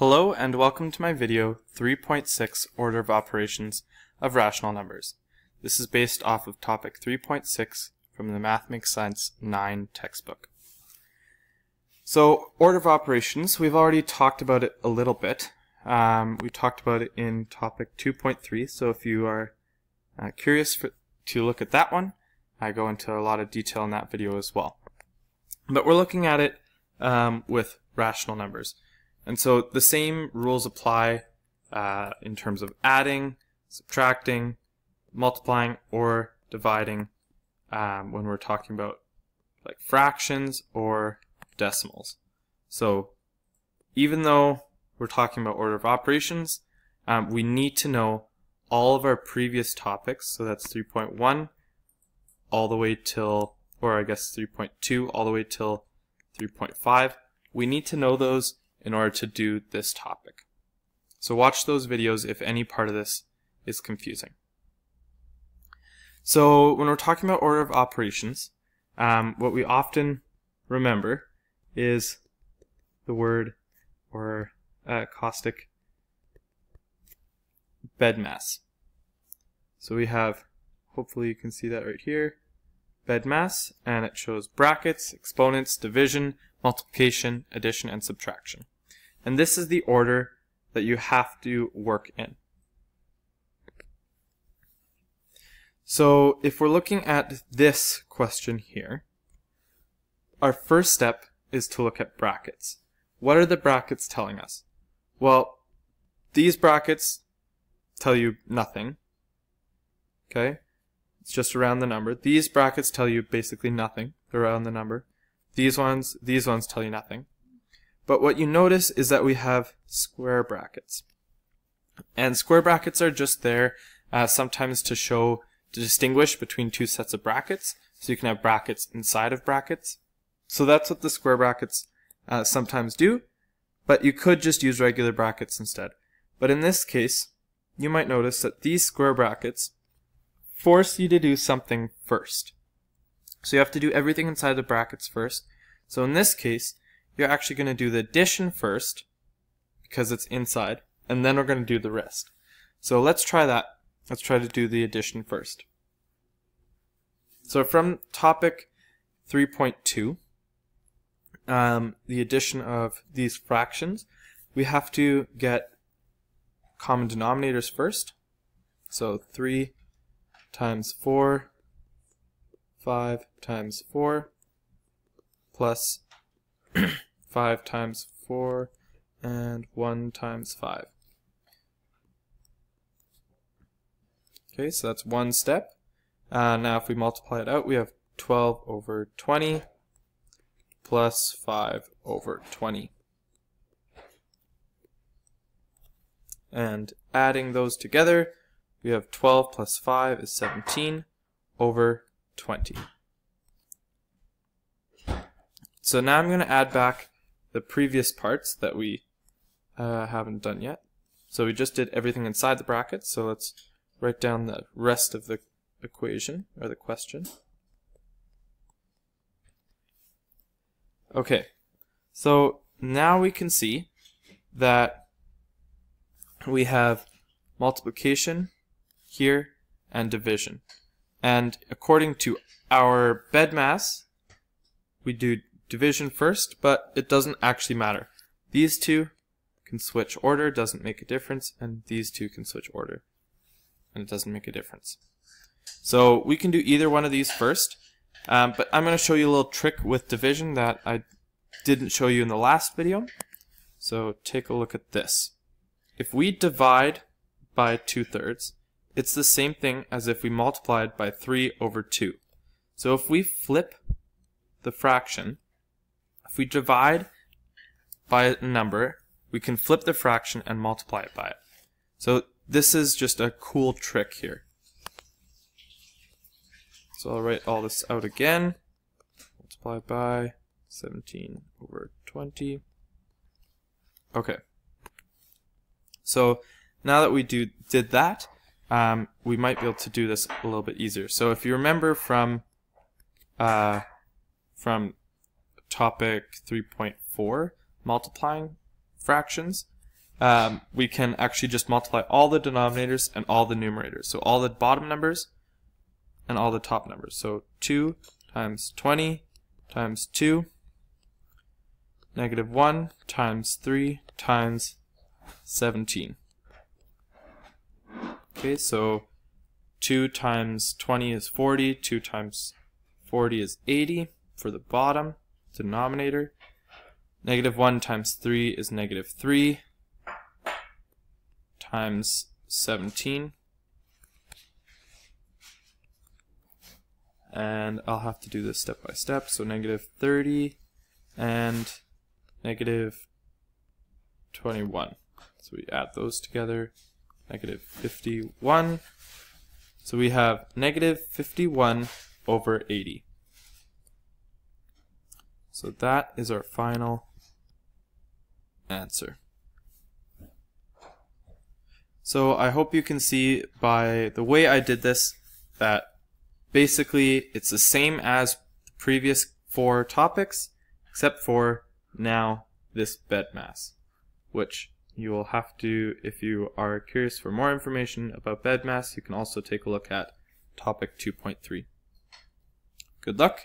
Hello and welcome to my video 3.6 Order of Operations of Rational Numbers. This is based off of topic 3.6 from the Math Makes Sense 9 textbook. So, order of operations, we've already talked about it a little bit. Um, we talked about it in topic 2.3, so if you are uh, curious for, to look at that one, I go into a lot of detail in that video as well. But we're looking at it um, with rational numbers. And so the same rules apply uh, in terms of adding, subtracting, multiplying, or dividing um, when we're talking about like fractions or decimals. So even though we're talking about order of operations, um, we need to know all of our previous topics. So that's 3.1 all the way till, or I guess 3.2 all the way till 3.5. We need to know those in order to do this topic. So watch those videos if any part of this is confusing. So when we're talking about order of operations, um, what we often remember is the word or uh, caustic BEDMAS. So we have, hopefully you can see that right here, BEDMAS, and it shows brackets, exponents, division, multiplication, addition, and subtraction. And this is the order that you have to work in. So if we're looking at this question here, our first step is to look at brackets. What are the brackets telling us? Well, these brackets tell you nothing. Okay? It's just around the number. These brackets tell you basically nothing. They're around the number. These ones, these ones tell you nothing. But what you notice is that we have square brackets. And square brackets are just there uh, sometimes to show, to distinguish between two sets of brackets. So you can have brackets inside of brackets. So that's what the square brackets uh, sometimes do. But you could just use regular brackets instead. But in this case, you might notice that these square brackets force you to do something first. So you have to do everything inside the brackets first. So in this case, you're actually going to do the addition first because it's inside, and then we're going to do the rest. So let's try that. Let's try to do the addition first. So from topic 3.2, um, the addition of these fractions, we have to get common denominators first. So 3 times 4, 5 times 4, plus 5 times 4, and 1 times 5. Okay, so that's one step. Uh, now if we multiply it out, we have 12 over 20 plus 5 over 20. And adding those together, we have 12 plus 5 is 17 over 20. So now I'm going to add back the previous parts that we uh, haven't done yet. So we just did everything inside the brackets, so let's write down the rest of the equation, or the question. Okay, so now we can see that we have multiplication here and division. And according to our BEDMAS, we do division first, but it doesn't actually matter. These two can switch order, doesn't make a difference, and these two can switch order, and it doesn't make a difference. So we can do either one of these first, um, but I'm going to show you a little trick with division that I didn't show you in the last video. So take a look at this. If we divide by 2 thirds, it's the same thing as if we multiplied by 3 over 2. So if we flip the fraction, if we divide by a number, we can flip the fraction and multiply it by it. So this is just a cool trick here. So I'll write all this out again. Multiply by 17 over 20. Okay. So now that we do did that, um, we might be able to do this a little bit easier. So if you remember from uh, from topic 3.4, multiplying fractions, um, we can actually just multiply all the denominators and all the numerators. So all the bottom numbers and all the top numbers. So 2 times 20 times 2, negative 1 times 3 times 17. Okay, so 2 times 20 is 40, 2 times 40 is 80 for the bottom denominator. Negative 1 times 3 is negative 3 times 17. And I'll have to do this step by step. So negative 30 and negative 21. So we add those together. Negative 51. So we have negative 51 over 80. So that is our final answer. So I hope you can see by the way I did this that basically it's the same as the previous four topics except for now this BEDMAS, which you will have to, if you are curious for more information about BEDMAS, you can also take a look at topic 2.3. Good luck!